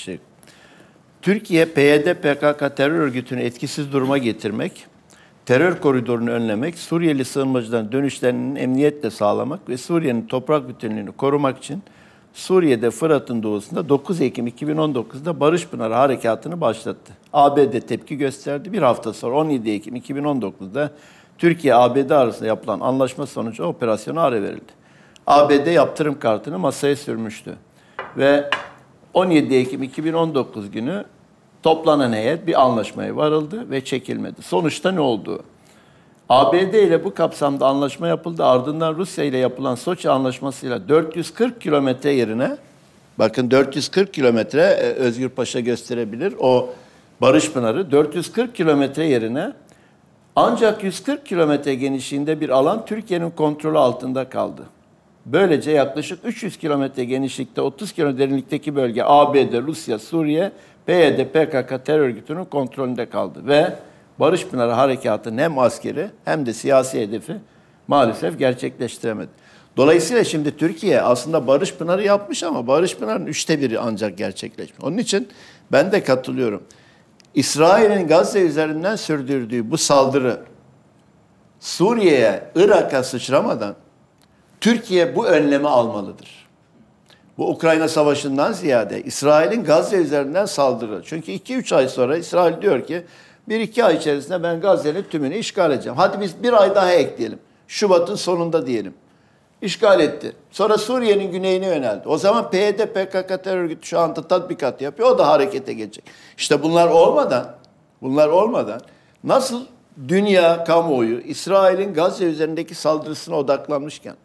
şey. Türkiye PYD PKK terör örgütünü etkisiz duruma getirmek, terör koridorunu önlemek, Suriyeli sığınmacıların dönüşlerinin emniyetle sağlamak ve Suriye'nin toprak bütünlüğünü korumak için Suriye'de Fırat'ın doğusunda 9 Ekim 2019'da Barış Pınarı Harekatı'nı başlattı. ABD tepki gösterdi. Bir hafta sonra 17 Ekim 2019'da Türkiye-ABD arasında yapılan anlaşma sonucu operasyona ara verildi. ABD yaptırım kartını masaya sürmüştü. Ve 17 Ekim 2019 günü toplanan heyet bir anlaşmaya varıldı ve çekilmedi. Sonuçta ne oldu? ABD ile bu kapsamda anlaşma yapıldı. Ardından Rusya ile yapılan Soçi anlaşmasıyla 440 kilometre yerine bakın 440 kilometre e, Özgür Paşa gösterebilir. O Barış Pınarı 440 kilometre yerine ancak 140 kilometre genişliğinde bir alan Türkiye'nin kontrolü altında kaldı. Böylece yaklaşık 300 kilometre genişlikte 30 kilometre derinlikteki bölge ABD, Rusya, Suriye, PYD, PKK terör örgütünün kontrolünde kaldı. Ve Barış Pınarı Harekatı'nın hem askeri hem de siyasi hedefi maalesef gerçekleştiremedi. Dolayısıyla şimdi Türkiye aslında Barış Pınarı yapmış ama Barış Pınarı'nın üçte biri ancak gerçekleşmiş. Onun için ben de katılıyorum. İsrail'in Gazze üzerinden sürdürdüğü bu saldırı Suriye'ye, Irak'a sıçramadan Türkiye bu önlemi almalıdır. Bu Ukrayna Savaşı'ndan ziyade İsrail'in Gazze üzerinden saldırı. Çünkü 2-3 ay sonra İsrail diyor ki bir iki ay içerisinde ben Gazze'nin tümünü işgal edeceğim. Hadi biz bir ay daha ekleyelim. Şubat'ın sonunda diyelim. İşgal etti. Sonra Suriye'nin güneyine yöneldi. O zaman PYD, PKK terör örgütü şu anda tatbikat yapıyor. O da harekete geçecek. İşte bunlar olmadan, bunlar olmadan nasıl dünya kamuoyu İsrail'in Gazze üzerindeki saldırısına odaklanmışken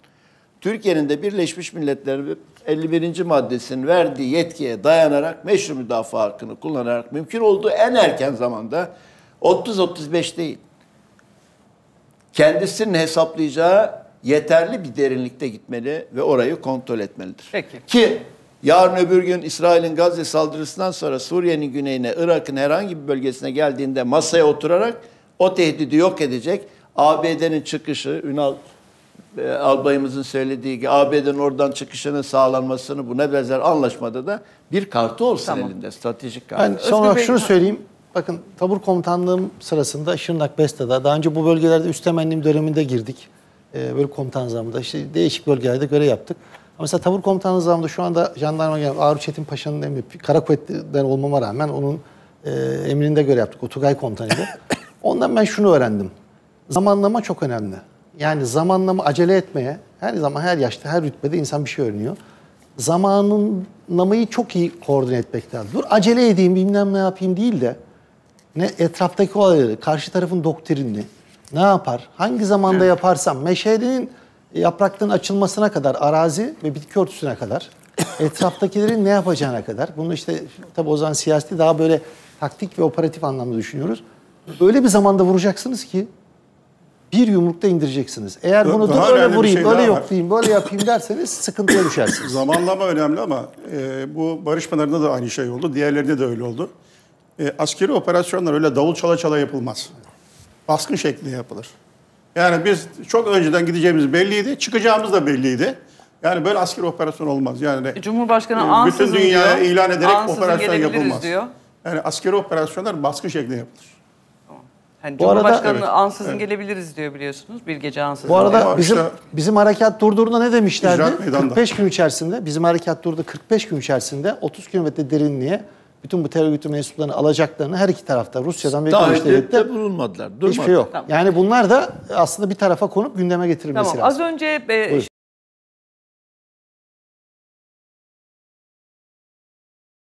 Türkiye'nin de Birleşmiş Milletler'in 51. maddesinin verdiği yetkiye dayanarak meşru müdafaa hakkını kullanarak mümkün olduğu en erken zamanda 30-35 değil. Kendisinin hesaplayacağı yeterli bir derinlikte gitmeli ve orayı kontrol etmelidir. Peki. Ki yarın öbür gün İsrail'in Gazze saldırısından sonra Suriye'nin güneyine, Irak'ın herhangi bir bölgesine geldiğinde masaya oturarak o tehdidi yok edecek. ABD'nin çıkışı, Ünal e, albayımızın söylediği gibi ABD'nin oradan çıkışının sağlanmasını buna benzer anlaşmada da bir kartı olsun Tamam. elinde. Stratejik kartı. Ben son olarak Bey- şunu söyleyeyim. Bakın tabur komutanlığım sırasında Şırnak Besta'da daha önce bu bölgelerde üst temennim döneminde girdik. Ee, böyle komutan zamanında işte değişik bölgelerde görev yaptık. Ama mesela tabur komutanlığı zamanında şu anda jandarma genel Ağrı Çetin Paşa'nın emri, kara kuvvetli'den olmama rağmen onun e, emrinde görev yaptık. O Tugay komutanıydı. Ondan ben şunu öğrendim. Zamanlama çok önemli. Yani zamanlama acele etmeye her zaman her yaşta her rütbede insan bir şey öğreniyor. Zamanlamayı çok iyi koordine etmek lazım. Dur acele edeyim bilmem ne yapayım değil de ne etraftaki olayları, karşı tarafın doktrinini ne yapar, hangi zamanda yaparsam meşalenin yaprakların açılmasına kadar arazi ve bitki örtüsüne kadar etraftakilerin ne yapacağına kadar bunu işte tabi o zaman siyaseti daha böyle taktik ve operatif anlamda düşünüyoruz. Öyle bir zamanda vuracaksınız ki bir yumrukta indireceksiniz. Eğer bunu daha dur öyle vurayım, şey böyle daha var. yoklayayım, böyle yapayım derseniz sıkıntıya düşersiniz. Zamanlama önemli ama e, bu Barış Pınarı'nda da aynı şey oldu. Diğerlerinde de öyle oldu. E, askeri operasyonlar öyle davul çala çala yapılmaz. Baskın şeklinde yapılır. Yani biz çok önceden gideceğimiz belliydi, çıkacağımız da belliydi. Yani böyle askeri operasyon olmaz. Yani Cumhurbaşkanı e, ansızın bütün dünyaya diyor, ilan ederek operasyon yapılmaz. diyor. Yani askeri operasyonlar baskın şeklinde yapılır. Hani Bu arada- Cumhurbaşkanı Evet, ansızın evet. gelebiliriz diyor biliyorsunuz. Bir gece ansızın. Bu arada Ama bizim bizim harekat durduğunda ne demişlerdi? İcraat meydanda. 45 gün içerisinde bizim harekat durdu 45 gün içerisinde 30 kilometre derinliğe bütün bu terör örgütü mensuplarını alacaklarını her iki tarafta Rusya'dan ve Devletler Taahhütte bulunmadılar. hiçbir Durmadılar. şey yok. Tamam. Yani bunlar da aslında bir tarafa konup gündeme getirilmesi Tamam lazım. az önce e,